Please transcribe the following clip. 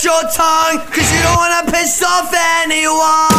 your tongue, cause you don't wanna piss off anyone.